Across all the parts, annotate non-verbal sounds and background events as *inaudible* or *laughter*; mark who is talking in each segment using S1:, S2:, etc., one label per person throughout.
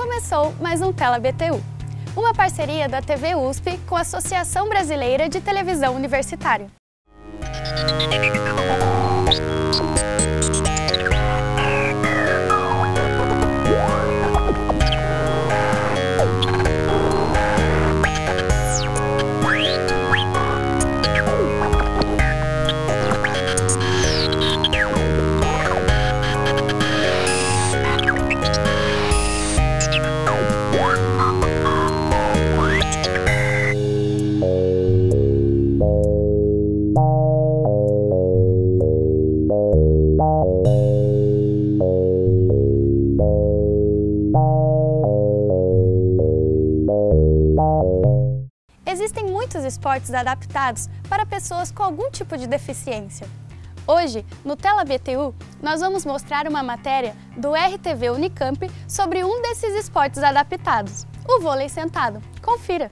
S1: começou mais um Tela BTU, uma parceria da TV USP com a Associação Brasileira de Televisão Universitária. Esportes adaptados para pessoas com algum tipo de deficiência. Hoje, no Tela BTU, nós vamos mostrar uma matéria do RTV Unicamp sobre um desses esportes adaptados, o vôlei sentado. Confira!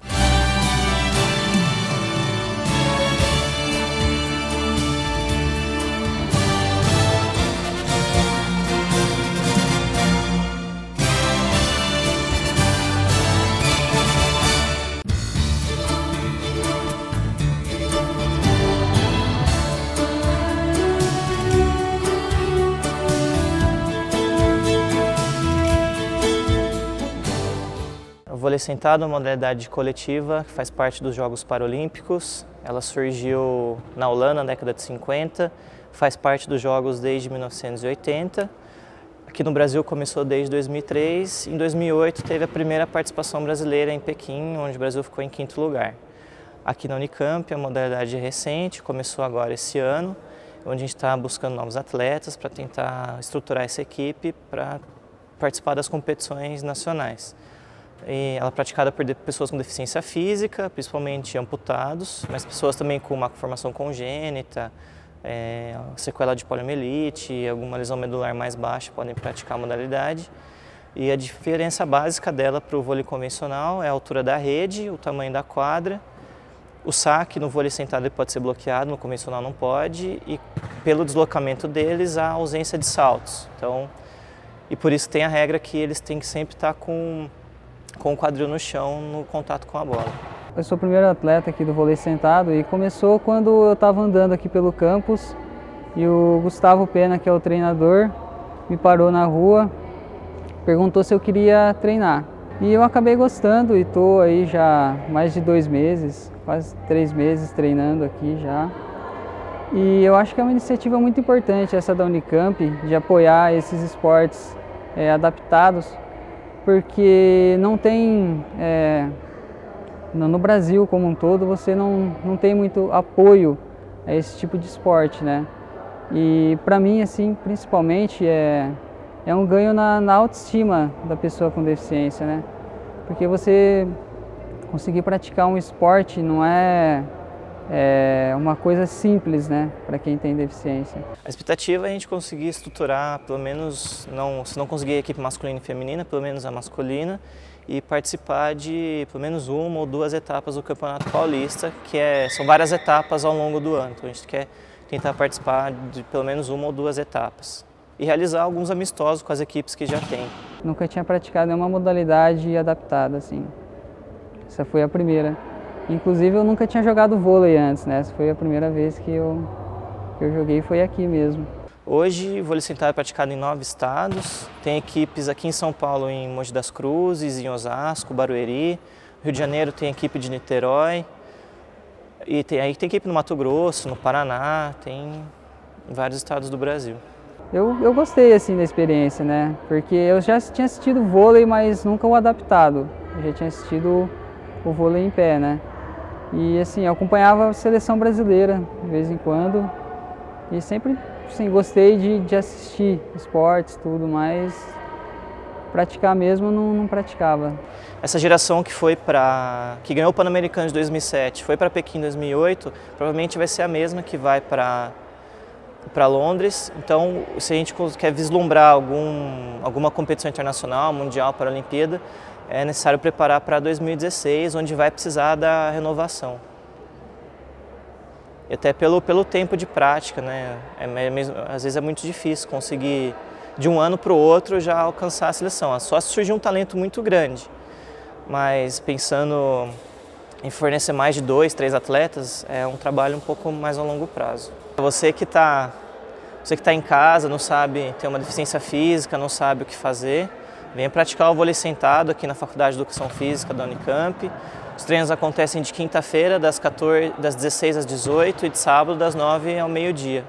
S2: O vôlei sentado é uma modalidade coletiva que faz parte dos Jogos Paralímpicos. Ela surgiu na Holanda na década de 50, faz parte dos Jogos desde 1980. Aqui no Brasil começou desde 2003. Em 2008 teve a primeira participação brasileira em Pequim, onde o Brasil ficou em quinto lugar. Aqui na Unicamp, a modalidade é recente, começou agora esse ano, onde a gente está buscando novos atletas para tentar estruturar essa equipe para participar das competições nacionais. Ela é praticada por pessoas com deficiência física, principalmente amputados, mas pessoas também com uma formação congênita, é, sequela de poliomielite, alguma lesão medular mais baixa podem praticar a modalidade. E a diferença básica dela para o vôlei convencional é a altura da rede, o tamanho da quadra, o saque no vôlei sentado pode ser bloqueado, no convencional não pode, e pelo deslocamento deles a ausência de saltos. Então, e por isso tem a regra que eles têm que sempre estar com com o quadril no chão no contato com a bola.
S3: Eu sou o primeiro atleta aqui do vôlei sentado e começou quando eu estava andando aqui pelo campus e o Gustavo Pena, que é o treinador, me parou na rua, perguntou se eu queria treinar. E eu acabei gostando e estou aí já mais de dois meses, quase três meses treinando aqui já. E eu acho que é uma iniciativa muito importante essa da Unicamp, de apoiar esses esportes é, adaptados porque não tem, é, no Brasil como um todo, você não, não tem muito apoio a esse tipo de esporte, né? E para mim, assim, principalmente, é, é um ganho na, na autoestima da pessoa com deficiência, né? Porque você conseguir praticar um esporte não é é uma coisa simples, né, para quem tem deficiência.
S2: A expectativa é a gente conseguir estruturar, pelo menos, não, se não conseguir a equipe masculina e feminina, pelo menos a masculina, e participar de pelo menos uma ou duas etapas do Campeonato Paulista, que é, são várias etapas ao longo do ano. Então a gente quer tentar participar de pelo menos uma ou duas etapas e realizar alguns amistosos com as equipes que já tem.
S3: Nunca tinha praticado nenhuma modalidade adaptada assim. Essa foi a primeira. Inclusive eu nunca tinha jogado vôlei antes, né? Essa foi a primeira vez que eu, que eu joguei foi aqui mesmo.
S2: Hoje, o vôlei sentado é praticado em nove estados. Tem equipes aqui em São Paulo, em Mogi das Cruzes, em Osasco, Barueri. Rio de Janeiro tem equipe de Niterói. E tem, aí tem equipe no Mato Grosso, no Paraná, tem em vários estados do Brasil.
S3: Eu, eu gostei assim da experiência, né? Porque eu já tinha assistido vôlei, mas nunca o adaptado. Eu já tinha assistido o vôlei em pé, né? E assim, eu acompanhava a seleção brasileira de vez em quando e sempre assim, gostei de, de assistir esportes, tudo, mas praticar mesmo não, não praticava.
S2: Essa geração que foi para que ganhou o Pan-Americano de 2007, foi para Pequim em 2008, provavelmente vai ser a mesma que vai para para Londres. Então, se a gente quer vislumbrar algum, alguma competição internacional, mundial, para a Olimpíada, é necessário preparar para 2016, onde vai precisar da renovação. E até pelo, pelo tempo de prática, né? É, é mesmo, às vezes é muito difícil conseguir de um ano para o outro já alcançar a seleção. Só se surgir um talento muito grande. Mas pensando em fornecer mais de dois, três atletas, é um trabalho um pouco mais a longo prazo. Você que está você que está em casa, não sabe, tem uma deficiência física, não sabe o que fazer, venha praticar o vôlei sentado aqui na Faculdade de Educação Física da Unicamp. Os treinos acontecem de quinta-feira, das, 14, das 16 às 18 e de sábado, das 9 ao meio-dia.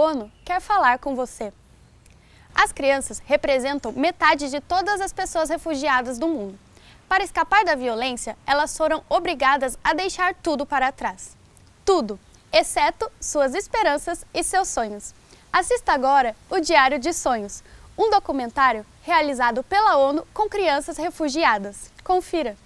S1: ONU quer falar com você. As crianças representam metade de todas as pessoas refugiadas do mundo. Para escapar da violência, elas foram obrigadas a deixar tudo para trás. Tudo, exceto suas esperanças e seus sonhos. Assista agora o Diário de Sonhos, um documentário realizado pela ONU com crianças refugiadas. Confira!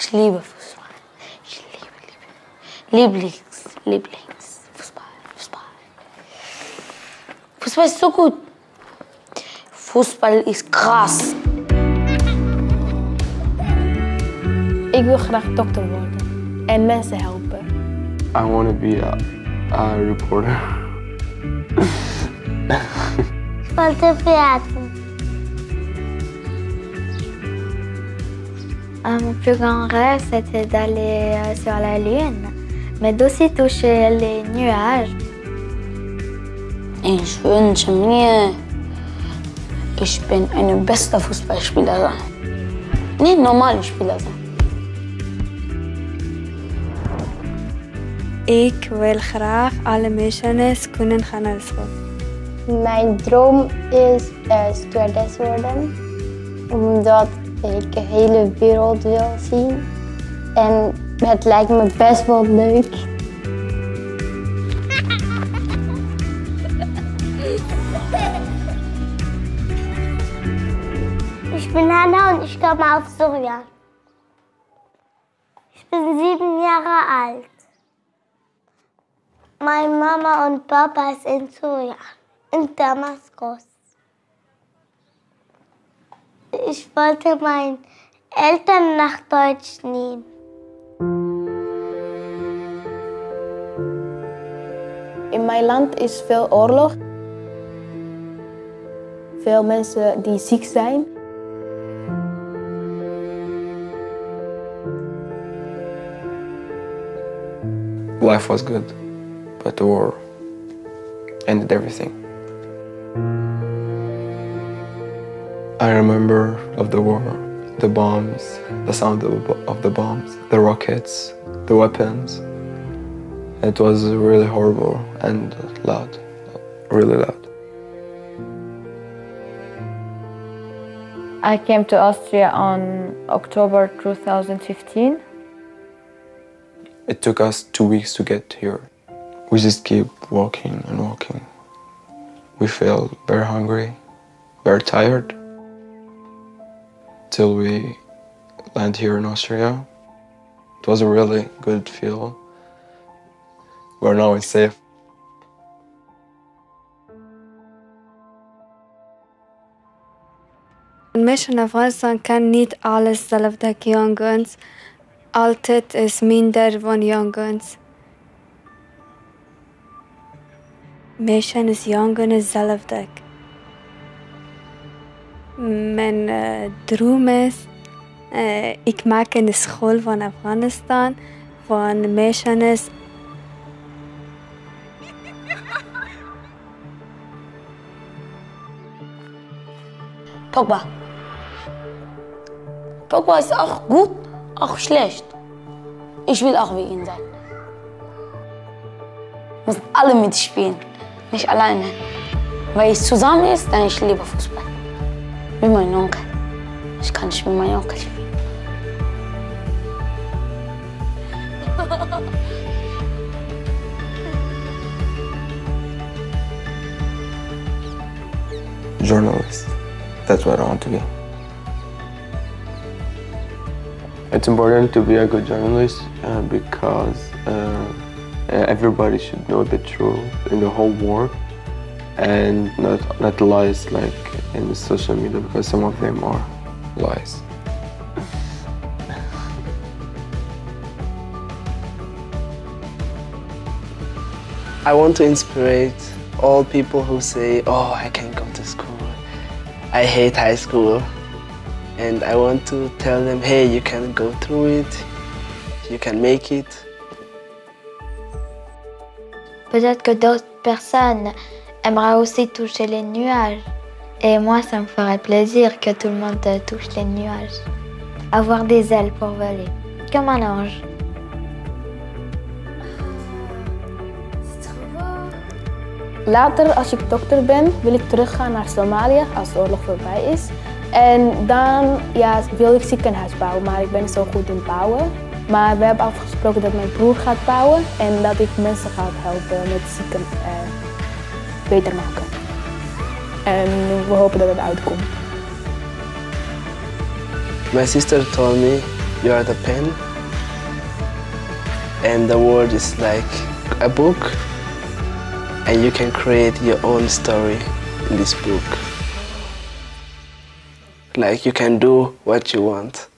S4: Ich liebe Fußball. Ich liebe, liebe. Lieblings, Lieblings. Fußball, Fußball. Fußball ist so gut. Fußball ist krass.
S5: Ik wil graag dokter worden en mensen helpen.
S6: I want to be a, a reporter.
S7: Fotografe.
S8: Mon plus grand rêve, c'était d'aller euh, sur la Lune, mais d'aussi toucher les nuages.
S4: Ich wünsche mir, ich bin ein bester Fußballspieler sein. Nicht normaler Spieler sein.
S9: Ik wil graag alle missions kunnen gaan school.
S7: Mijn droom is uh, stewardess worden, omdat ik de hele wereld wil zien. En het lijkt me best wel leuk. *laughs* Ich bin Hanna und ich komme aus Syrien. Ich bin sieben Jahre alt. Meine Mama und Papa sind in Syrien, in Damaskus. Ich wollte meinen Eltern nach Deutsch nehmen.
S5: In mijn land is veel oorlog. Veel mensen die ziek zijn.
S6: Life was good, but the war ended everything. I remember of the war, the bombs, the sound of, of the bombs, the rockets, the weapons. It was really horrible and loud, really loud.
S10: I came to Austria on October 2015.
S6: It took us two weeks to get here. We just keep walking and walking. We feel very hungry, very tired till we land here in Austria. It was a really good feel. We're now safe.
S9: Mission Afghanistan kan niet alles zelf dat jongens. Altijd is minder van jongens. Mission is zelf dat. Mijn uh, droom is, uh, ik maak in de school van Afghanistan van missionaries.
S4: Pogba. Pogba ist auch gut, auch schlecht. Ich will auch wie ihn sein. Müssen alle mitspielen, nicht alleine. Weil es zusammen ist, dann ich liebe Fußball. Mimi nonke. be my uncle.
S6: Journalist. That's what I want to be.
S11: It's important to be a good journalist uh, because uh, everybody should know the truth in the whole world and not not lies like in the social media because some of them are lies.
S12: I want to inspire all people who say, oh, I can't go to school. I hate high school. And I want to tell them, hey, you can go through it. You can make it.
S8: Peut-être que d'autres personnes aimeraient aussi toucher les nuages. Et moi, ça me ferait plaisir que tout le monde touche les nuages. Avoir des ailes pour voler, comme un ange.
S5: Later, als ik dokter ben, wil ik teruggaan naar Somalië als de oorlog voorbij is. En dan ja, wil ik ziekenhuis bouwen, maar ik ben zo goed in bouwen. Maar we hebben afgesproken dat mijn broer gaat bouwen en dat ik mensen ga helpen met zieken uh, beter maken. En we hopen dat het uitkomt.
S12: My sister told me, you are the pen. And the world is like a book. And you can create your own story in this book. Like you can do what you want.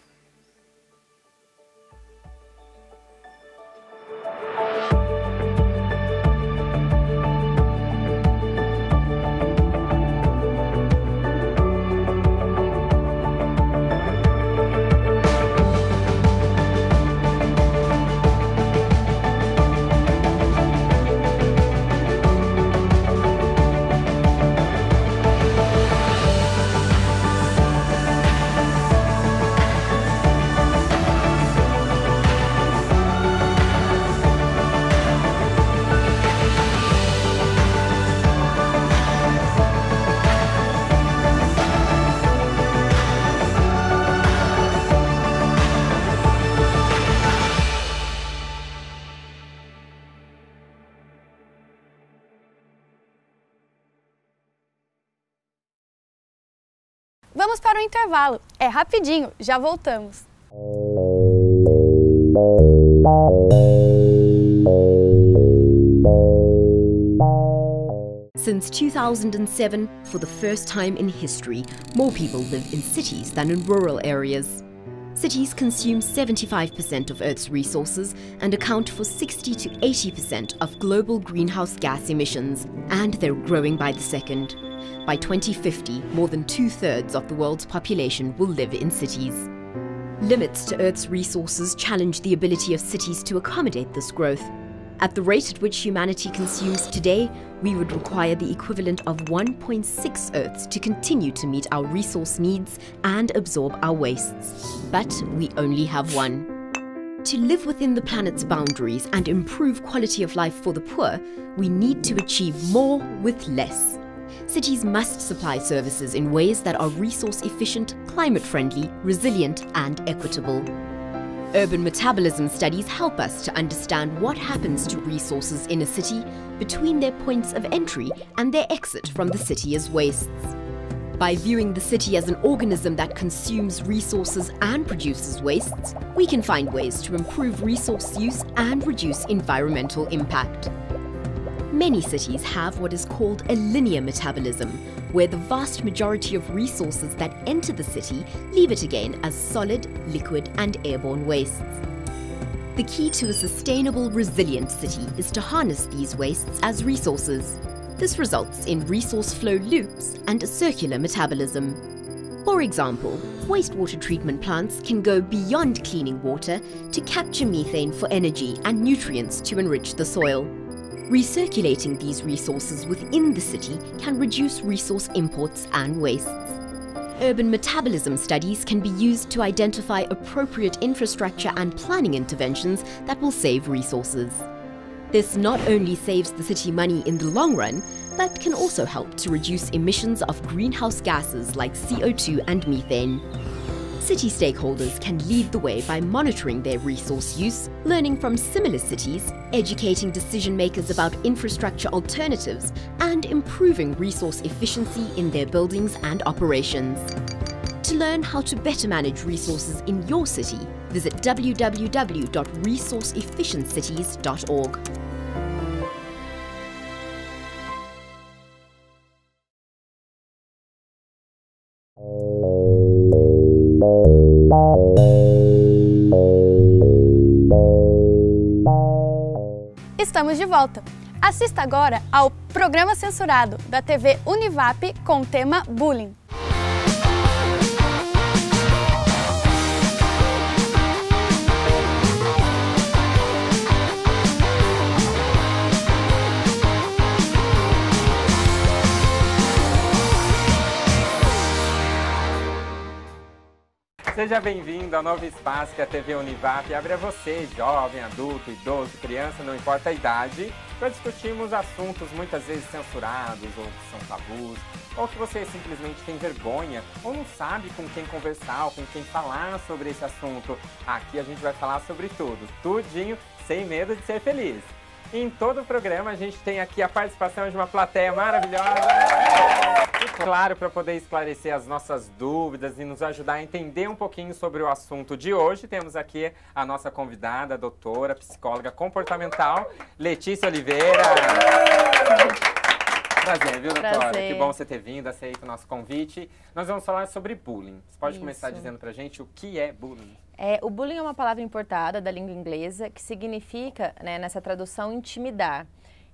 S1: Intervalo. É rapidinho, já voltamos.
S13: Since 2007, for the first time in history, more people live in cities than in rural areas. Cities consume 75% of Earth's resources and account for 60 to 80% of global greenhouse gas emissions, and they're growing by the second. By 2050, more than two-thirds of the world's population will live in cities. Limits to Earth's resources challenge the ability of cities to accommodate this growth. At the rate at which humanity consumes today, we would require the equivalent of 1.6 Earths to continue to meet our resource needs and absorb our wastes. But we only have one. To live within the planet's boundaries and improve quality of life for the poor, we need to achieve more with less. Cities must supply services in ways that are resource efficient, climate friendly, resilient, and equitable. Urban metabolism studies help us to understand what happens to resources in a city between their points of entry and their exit from the city as wastes. By viewing the city as an organism that consumes resources and produces wastes, we can find ways to improve resource use and reduce environmental impact. Many cities have what is called a linear metabolism, where the vast majority of resources that enter the city leave it again as solid, liquid, and airborne wastes. The key to a sustainable, resilient city is to harness these wastes as resources. This results in resource flow loops and a circular metabolism. For example, wastewater treatment plants can go beyond cleaning water to capture methane for energy and nutrients to enrich the soil. Recirculating these resources within the city can reduce resource imports and wastes. Urban metabolism studies can be used to identify appropriate infrastructure and planning interventions that will save resources. This not only saves the city money in the long run, but can also help to reduce emissions of greenhouse gases like CO2 and methane. City stakeholders can lead the way by monitoring their resource use, learning from similar cities, educating decision makers about infrastructure alternatives, and improving resource efficiency in their buildings and operations. To learn how to better manage resources in your city, visit www.resourceefficientcities.org.
S1: Estamos de volta. Assista agora ao programa censurado da TV Univap com o tema Bullying.
S14: Seja bem-vindo ao novo espaço que a TV Univap abre a você, jovem, adulto, idoso, criança, não importa a idade, para discutirmos assuntos muitas vezes censurados ou que são tabus, ou que você simplesmente tem vergonha ou não sabe com quem conversar ou com quem falar sobre esse assunto. Aqui a gente vai falar sobre tudo, tudinho, sem medo de ser feliz. Em todo o programa a gente tem aqui a participação de uma plateia maravilhosa. Claro, para poder esclarecer as nossas dúvidas e nos ajudar a entender um pouquinho sobre o assunto de hoje, temos aqui a nossa convidada, a doutora, psicóloga comportamental, Letícia Oliveira. Prazer, viu, doutora?
S10: Prazer.
S14: Que bom você ter vindo, aceito o nosso convite. Nós vamos falar sobre bullying. Você pode
S10: Isso.
S14: começar dizendo pra gente o que é bullying?
S10: É, o bullying é uma palavra importada da língua inglesa que significa, né, nessa tradução, intimidar.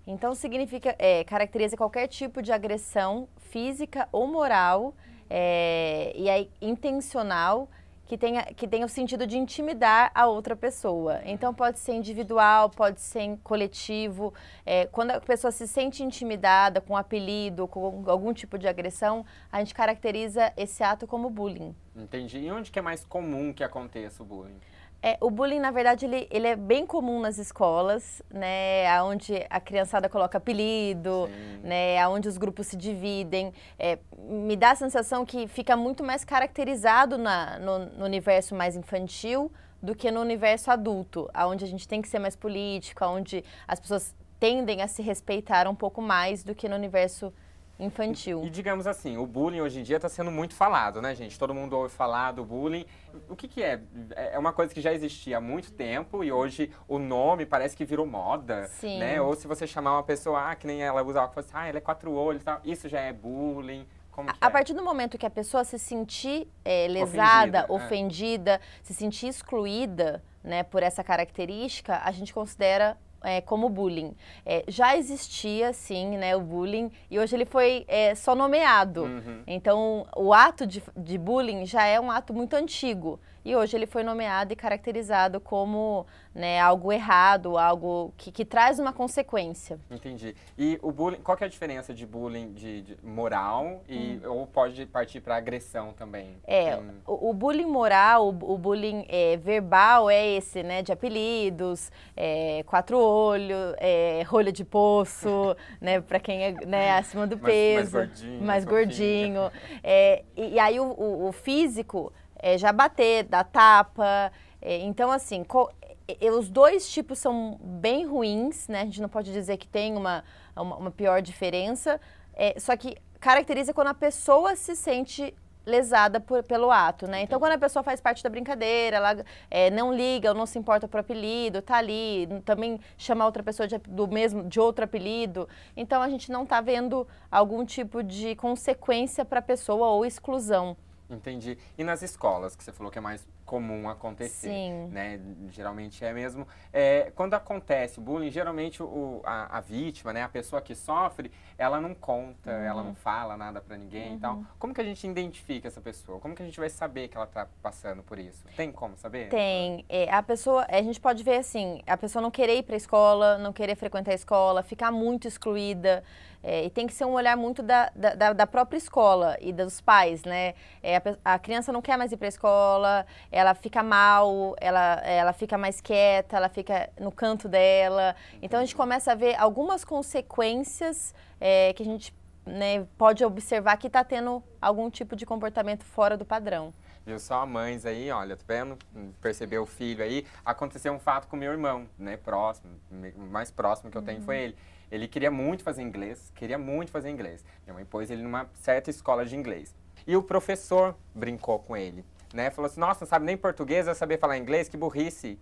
S10: Então, significa, é, caracteriza qualquer tipo de agressão física ou moral é, e é intencional que tenha, que tenha o sentido de intimidar a outra pessoa. Então, pode ser individual, pode ser coletivo. É, quando a pessoa se sente intimidada com um apelido, com algum tipo de agressão, a gente caracteriza esse ato como bullying.
S14: Entendi. E onde que é mais comum que aconteça o bullying?
S10: É, o bullying, na verdade, ele, ele é bem comum nas escolas, né? Onde a criançada coloca apelido, né? Onde os grupos se dividem. É, me dá a sensação que fica muito mais caracterizado na, no, no universo mais infantil do que no universo adulto, onde a gente tem que ser mais político, onde as pessoas tendem a se respeitar um pouco mais do que no universo infantil.
S14: E digamos assim, o bullying hoje em dia está sendo muito falado, né, gente? Todo mundo ouve falar do bullying. O que, que é? É uma coisa que já existia há muito tempo e hoje o nome parece que virou moda,
S10: Sim.
S14: né? Ou se você chamar uma pessoa, ah, que nem ela usa óculos, ah, ela é quatro olhos e tal, isso já é bullying. Que
S10: A
S14: é?
S10: partir do momento que a pessoa se sentir é, lesada,
S14: Ofendida, é.
S10: ofendida, se sentir excluída né, por essa característica, a gente considera é, como bullying. É, já existia, sim, né, o bullying, e hoje ele foi é, só nomeado.
S14: Uhum.
S10: Então, o ato de, de bullying já é um ato muito antigo. E hoje ele foi nomeado e caracterizado como né, algo errado, algo que, que traz uma consequência.
S14: Entendi. E o bullying, qual que é a diferença de bullying de, de moral e ou pode partir para agressão também?
S10: Hum. É,
S14: Tem-
S10: o, o bullying moral, o, o bullying é, verbal é esse, né? De apelidos, é, quatro olhos, é, rolha de poço, *laughs* né? Pra quem é né, acima do
S14: Mais- mais
S10: peso.
S14: gordinho,
S10: mais
S14: mais
S10: gordinho. *laughs* É, e, e aí o, o- o físico é já bater, dar tapa. é, então, assim, co- e- os dois tipos são bem ruins, né? A gente não pode dizer que tem uma, uma, uma pior diferença. é, só que caracteriza quando a pessoa se sente lesada por- pelo ato, né? Então, quando a pessoa faz parte da brincadeira, ela é, não liga ou não se importa pro apelido, tá ali, também chama outra pessoa de, do mesmo, de outro apelido. Então, a gente não tá vendo algum tipo de consequência para a pessoa ou exclusão.
S14: Entendi. E nas escolas, que você falou que é mais comum acontecer,
S10: Sim.
S14: né? Geralmente é mesmo. É, quando acontece o bullying, geralmente o, a, a vítima, né? A pessoa que sofre, ela não conta,
S10: Uhum.
S14: ela não fala nada pra ninguém e tal. Como que a gente identifica essa pessoa? Como que a gente vai saber que ela tá passando por isso? Tem como saber?
S10: Tem. É, a pessoa, a gente pode ver assim, a pessoa não querer ir para a escola, não querer frequentar a escola, ficar muito excluída. É, e tem que ser um olhar muito da, da- da, própria escola e dos pais, né? É, a, a criança não quer mais ir para a escola, ela fica mal, ela, ela fica mais quieta, ela fica no canto dela. Então a gente começa a ver algumas consequências é, que a gente né, pode observar que está tendo algum tipo de comportamento fora do padrão.
S14: Viu só, mães aí, olha, tá vendo? Percebeu o filho aí. Aconteceu um fato com meu irmão, né? Próximo, mais próximo que eu tenho foi ele. Ele queria muito fazer inglês, queria muito fazer inglês. Minha mãe pôs ele numa certa escola de inglês. E o professor brincou com ele, né? Falou assim, nossa, não sabe nem português, vai saber falar inglês, que burrice.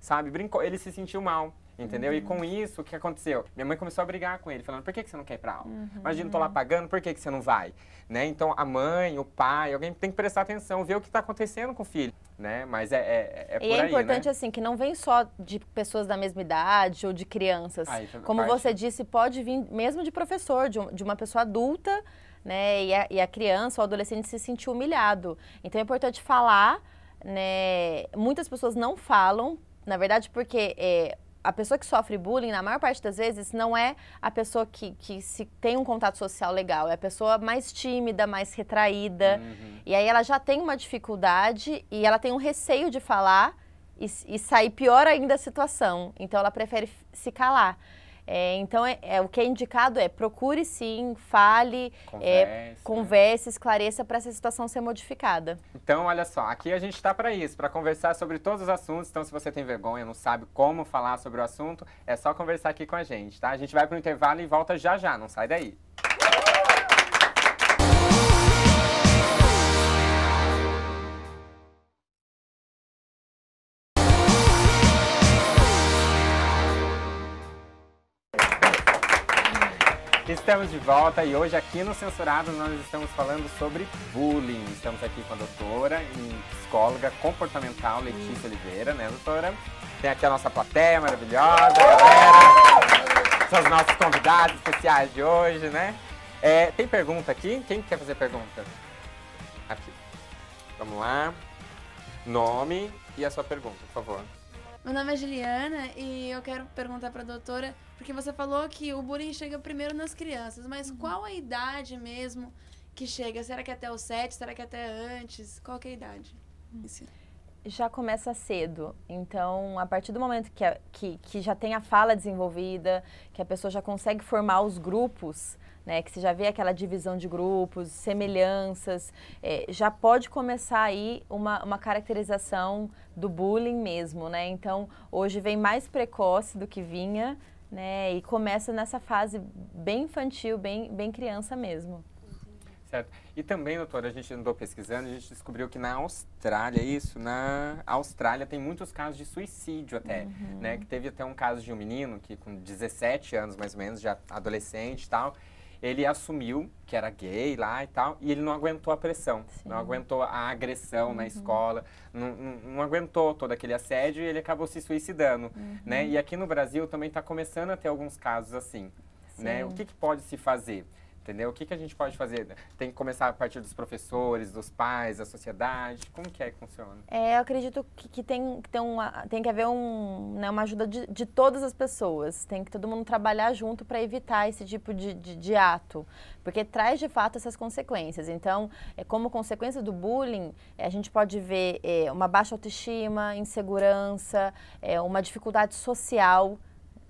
S14: Sabe? Brincou, ele se sentiu mal. Entendeu? Uhum. E com isso, o que aconteceu? Minha mãe começou a brigar com ele, falando, por que, que você não quer ir pra aula? Uhum. Imagina, tô lá pagando, por que, que você não vai? Né? Então, a mãe, o pai, alguém tem que prestar atenção, ver o que está acontecendo com o filho, né? Mas é, é, é por
S10: E é
S14: aí,
S10: importante,
S14: né?
S10: assim, que não vem só de pessoas da mesma idade ou de crianças.
S14: Aí,
S10: Como
S14: parte-
S10: você disse, pode vir mesmo de professor, de, um- de uma pessoa adulta, né? E a, e a criança ou adolescente se sentir humilhado. Então, é importante falar, né? Muitas pessoas não falam, na verdade, porque... é, a pessoa que sofre bullying, na maior parte das vezes, não é a pessoa que, que se tem um contato social legal, é a pessoa mais tímida, mais retraída. E aí ela já tem uma dificuldade e ela tem um receio de falar e, e sair pior ainda a situação. Então ela prefere se calar. É, então é, é- o que é indicado é procure sim, fale, é,
S14: Converse,
S10: converse, esclareça para essa situação ser modificada.
S14: Então, olha só, aqui a gente está para isso, para conversar sobre todos os assuntos. Então, se você tem vergonha, não sabe como falar sobre o assunto, é só conversar aqui com a gente, tá? A gente vai para o intervalo e volta já já, não sai daí. Estamos de volta e hoje aqui no Censurado nós estamos falando sobre bullying. Estamos aqui com a doutora e psicóloga comportamental Letícia Oliveira, né, doutora? Tem aqui a nossa plateia maravilhosa, galera. São os nossos convidados especiais de hoje, né? É, tem pergunta aqui? Quem quer fazer pergunta? Aqui. Vamos lá. Nome e a sua pergunta, por favor.
S15: Meu nome é Juliana e eu quero perguntar para a doutora, porque você falou que o bullying chega primeiro nas crianças, mas qual a idade mesmo que chega? Será que é até os sete? Será que é até antes? Qual que é a idade? Isso.
S10: já começa cedo. Então, a partir do momento que, a- que, que já tem a fala desenvolvida, que a pessoa já consegue formar os grupos, né, que você já vê aquela divisão de grupos, semelhanças, eh, já pode começar aí uma, uma caracterização do bullying mesmo, né? Então, hoje vem mais precoce do que vinha, né? E começa nessa fase bem infantil, bem, bem criança mesmo.
S14: Certo. E também, doutora, a gente andou pesquisando, a gente descobriu que na Austrália, isso, na Austrália tem muitos casos de suicídio até,
S10: Uhum.
S14: né? Que teve até um caso de um menino que com 17 anos mais ou menos, já adolescente e tal, ele assumiu que era gay lá e tal, e ele não aguentou a pressão, não aguentou a agressão na
S10: Uhum.
S14: escola, não, não, não aguentou todo aquele assédio e ele acabou se suicidando, né?
S10: Uhum.
S14: E aqui no Brasil também está começando a ter alguns casos assim, né?
S10: Sim.
S14: O que, que pode se fazer? Entendeu? O que, que a gente pode fazer? Tem que começar a partir dos professores, dos pais, da sociedade? Como que é que funciona?
S10: É, eu acredito que, que tem, que tem, uma, tem que haver um, né, uma ajuda de, de todas as pessoas. Tem que todo mundo trabalhar junto para evitar esse tipo de, de, de ato, porque traz de fato essas consequências. Então, é, como consequência do bullying, é, a gente pode ver é, uma baixa autoestima, insegurança, é, uma dificuldade social.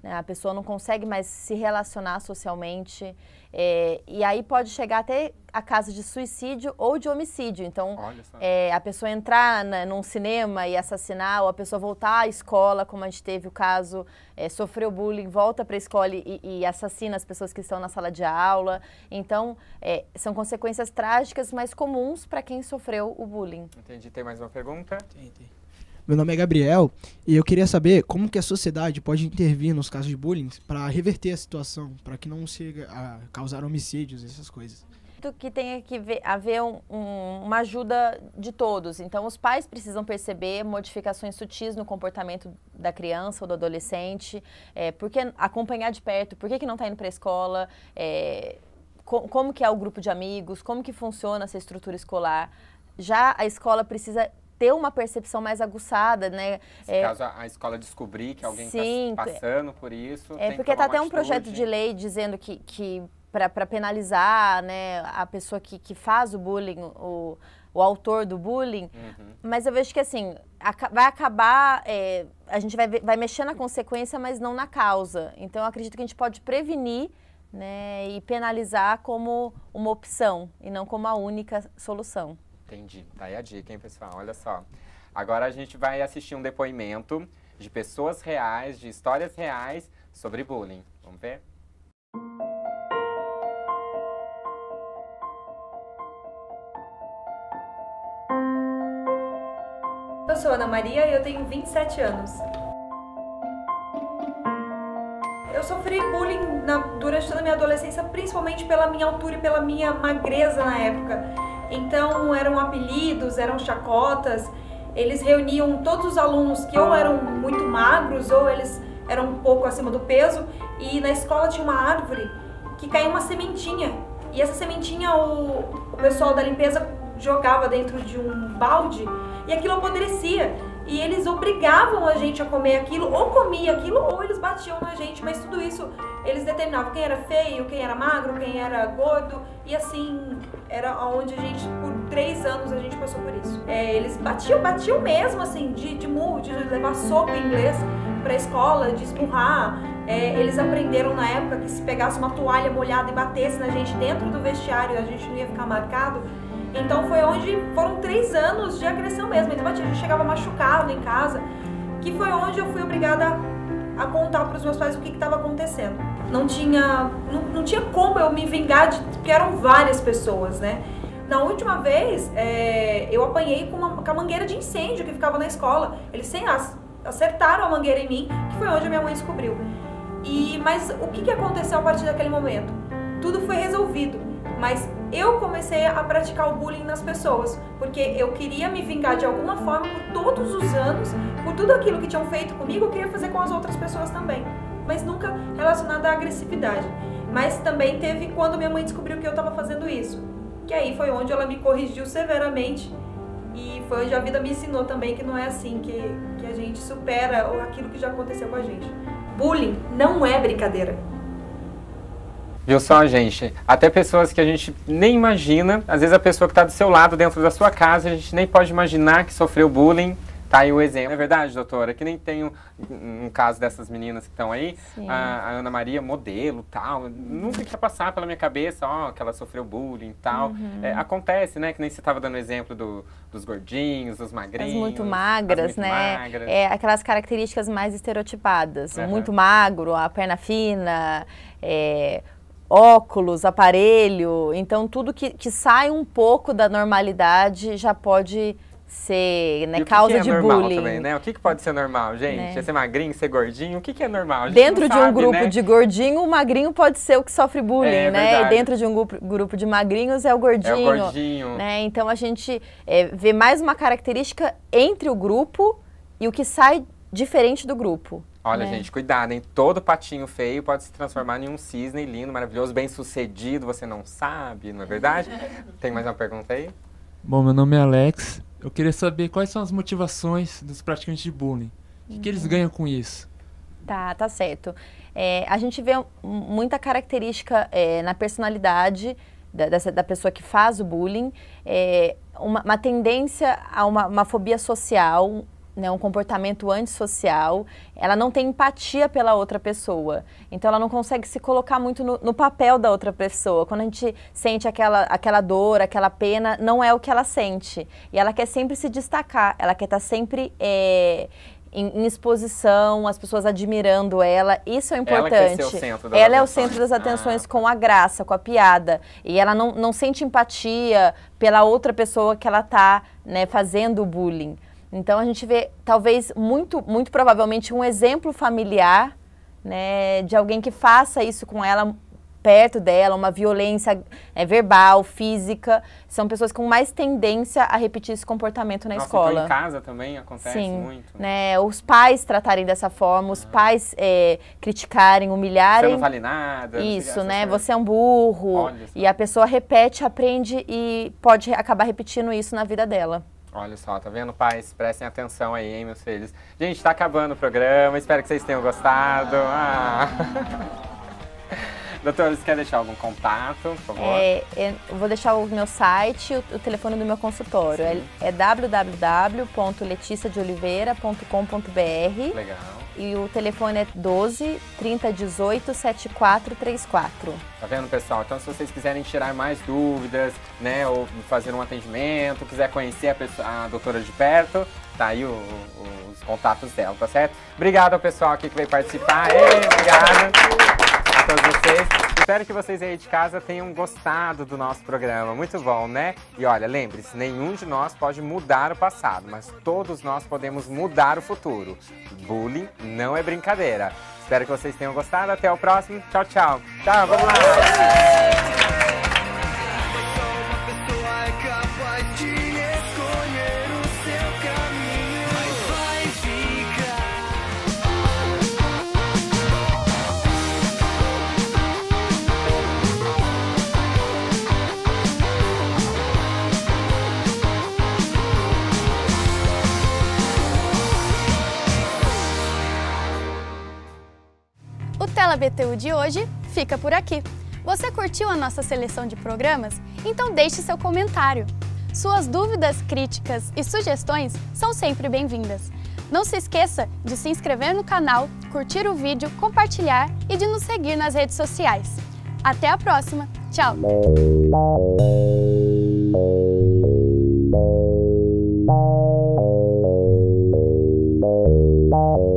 S10: Né, A pessoa não consegue mais se relacionar socialmente. é, e aí pode chegar até a caso de suicídio ou de homicídio. Então, é, a pessoa entrar na, num cinema e assassinar, ou a pessoa voltar à escola, como a gente teve o caso, é, sofreu bullying, volta para a escola e, e assassina as pessoas que estão na sala de aula. Então, é, são consequências trágicas, mas comuns para quem sofreu o bullying.
S14: Entendi. Tem mais uma pergunta?
S16: Meu nome é Gabriel e eu queria saber como que a sociedade pode intervir nos casos de bullying para reverter a situação, para que não se a, causar homicídios, essas coisas.
S10: Que tenha que ver- haver um- um- uma ajuda de todos. Então, os pais precisam perceber modificações sutis no comportamento da criança ou do adolescente, é, porque acompanhar de perto, por que, que não está indo para a escola, é, co- como que é o grupo de amigos, como que funciona essa estrutura escolar. Já a escola precisa ter uma percepção mais aguçada, né?
S14: Se
S10: É,
S14: caso a, escola descobrir que alguém está passando por isso,
S10: é porque
S14: que
S10: tá
S14: tomar
S10: até um projeto de lei dizendo que, que para penalizar né, a pessoa que, que faz o bullying, o, o autor do bullying,
S14: Uhum.
S10: mas eu vejo que assim, vai acabar, é, a gente vai, vai mexer na consequência, mas não na causa. Então eu acredito que a gente pode prevenir né, e penalizar como uma opção e não como a única solução.
S14: Entendi. Tá aí a dica, hein, pessoal? Olha só. Agora a gente vai assistir um depoimento de pessoas reais, de histórias reais sobre bullying. Vamos ver?
S17: Eu sou Ana Maria e eu tenho 27 anos. Eu sofri bullying na- durante toda a minha adolescência, principalmente pela minha altura e pela minha magreza na época. Então eram apelidos, eram chacotas. Eles reuniam todos os alunos que ou eram muito magros ou eles eram um pouco acima do peso. E na escola tinha uma árvore que caía uma sementinha. E essa sementinha o, o pessoal da limpeza jogava dentro de um balde e aquilo apodrecia. E eles obrigavam a gente a comer aquilo, ou comia aquilo, ou eles batiam na gente, mas tudo isso eles determinavam quem era feio, quem era magro, quem era gordo, e assim, era onde a gente, por três anos, a gente passou por isso. É, eles batiam, batiam mesmo, assim, de, de murro, de levar soco em inglês pra escola, de esmurrar. É, eles aprenderam na época que se pegasse uma toalha molhada e batesse na gente dentro do vestiário, a gente não ia ficar marcado. Então foi onde foram três anos de agressão mesmo. Então a gente chegava machucado em casa, que foi onde eu fui obrigada a contar para os meus pais o que estava acontecendo. Não tinha, não, não tinha como eu me vingar, de, porque eram várias pessoas, né? Na última vez, é, eu apanhei com, uma, com a mangueira de incêndio que ficava na escola. Eles sem acertaram a mangueira em mim, que foi onde a minha mãe descobriu. E mas o que, que aconteceu a partir daquele momento? Tudo foi resolvido, mas eu comecei a praticar o bullying nas pessoas, porque eu queria me vingar de alguma forma por todos os anos, por tudo aquilo que tinham feito comigo, eu queria fazer com as outras pessoas também, mas nunca relacionado à agressividade. Mas também teve quando minha mãe descobriu que eu estava fazendo isso, que aí foi onde ela me corrigiu severamente e foi onde a vida me ensinou também que não é assim que, que a gente supera aquilo que já aconteceu com a gente. Bullying não é brincadeira.
S14: Viu só, gente? Até pessoas que a gente nem imagina, às vezes a pessoa que está do seu lado, dentro da sua casa, a gente nem pode imaginar que sofreu bullying. Tá aí o exemplo. É verdade, doutora? Que nem tem um, um caso dessas meninas que estão aí, a, a Ana Maria, modelo tal. Nunca ia passar pela minha cabeça, ó, que ela sofreu bullying e tal.
S10: Uhum.
S14: É, acontece, né? Que nem você estava dando exemplo do- dos gordinhos, dos
S10: As
S14: magrinhos.
S10: muito
S14: as
S10: magras,
S14: muito
S10: né?
S14: magras.
S10: É, aquelas características mais estereotipadas.
S14: Aham.
S10: Muito magro, a perna fina, é, óculos, aparelho. Então, tudo que, que sai um pouco da normalidade já pode ser né,
S14: o que
S10: causa
S14: que é
S10: de
S14: normal
S10: bullying.
S14: também, né? O que, que pode ser normal, gente?
S10: Né?
S14: É ser magrinho, ser gordinho? O que, que é normal?
S10: Dentro de um
S14: sabe,
S10: grupo
S14: né?
S10: de gordinho, o magrinho pode ser o que sofre bullying,
S14: É,
S10: né? E dentro de um grupo, grupo de magrinhos é o gordinho.
S14: gordinho.
S10: Né? Então a gente é, vê mais uma característica entre o grupo e o que sai diferente do grupo.
S14: Olha,
S10: né?
S14: gente, cuidado, hein? Todo patinho feio pode se transformar em um cisne lindo, maravilhoso, bem sucedido, você não sabe, não é verdade? Tem mais uma pergunta aí?
S18: Bom, meu nome é Alex. Eu queria saber quais são as motivações dos praticantes de bullying. O que, que eles
S10: Uhum.
S18: ganham com isso?
S10: Tá, tá certo. É, a gente vê muita característica é, na personalidade da, dessa, da pessoa que faz o bullying, é, uma, uma tendência a uma, uma fobia social, né, um comportamento antissocial, ela não tem empatia pela outra pessoa. Então ela não consegue se colocar muito no, no papel da outra pessoa. Quando a gente sente aquela, aquela dor, aquela pena, não é o que ela sente. E ela quer sempre se destacar, ela quer estar sempre é, em, em exposição, as pessoas admirando ela. Isso é
S14: Ela
S10: importante.
S14: quer ser o centro
S10: Ela é o centro das atenções com a graça, com a piada. E ela não, não sente empatia pela outra pessoa que ela está né, fazendo o bullying. Então a gente vê, talvez, muito, muito provavelmente, um exemplo familiar né, de alguém que faça isso com ela perto dela, uma violência é, verbal, física. São pessoas com mais tendência a repetir esse comportamento na
S14: Nossa,
S10: escola.
S14: Então em casa também acontece
S10: Sim,
S14: muito.
S10: né? Os pais tratarem dessa forma, os pais é, criticarem, humilharem.
S14: Você não vale nada.
S10: Isso, né?
S14: coisas.
S10: Você é um burro.
S14: Olha.
S10: E a pessoa repete, aprende e pode acabar repetindo isso na vida dela.
S14: Olha só, tá vendo, pais? Prestem atenção aí, hein, meus filhos. Gente, tá acabando o programa, espero que vocês tenham gostado. Ah. *laughs* Doutora, você quer deixar algum contato, por favor?
S10: É, é, eu vou deixar o meu site, o, o telefone do meu consultório. É, é www.leticiadeoliveira.com.br
S14: Legal.
S10: E o telefone é 12 3018 7434.
S14: Tá vendo, pessoal? Então, se vocês quiserem tirar mais dúvidas, né, ou fazer um atendimento, quiser conhecer a, pessoa, a doutora de perto, tá aí o, o, os contatos dela, tá certo? Obrigado ao pessoal aqui que veio participar. Ei, obrigado todos vocês. Espero que vocês aí de casa tenham gostado do nosso programa. Muito bom, né? E olha, lembre-se, nenhum de nós pode mudar o passado, mas todos nós podemos mudar o futuro. Bullying não é brincadeira. Espero que vocês tenham gostado. Até o próximo. Tchau, tchau. Tchau, vamos lá.
S1: BTU de hoje fica por aqui. Você curtiu a nossa seleção de programas? Então deixe seu comentário. Suas dúvidas, críticas e sugestões são sempre bem-vindas. Não se esqueça de se inscrever no canal, curtir o vídeo, compartilhar e de nos seguir nas redes sociais. Até a próxima. Tchau! Bye.